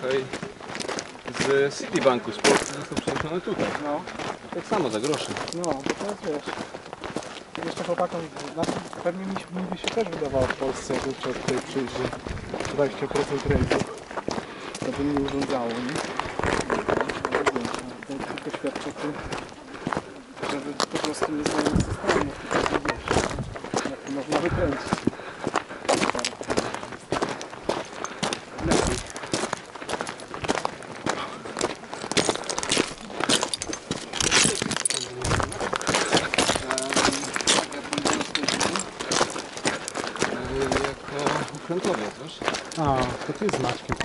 Słuchaj, z Citibanku z Polski został przeniesiony tutaj. No, Tak samo za grosze. no, bo teraz wiesz. Jeszcze chłopakom, znaczy pewnie mi, mi by się też wydawało w Polsce, jakby trzeba tutaj przyjść, że 20% rejsu to by nie urządzało, nie? No, To tylko świadczy o tym, że wy po prostu nie znają systemu, tylko że wiesz, jak to można wykręcić. Jako okrętowiec, wiesz? A, to ty z Maćkiem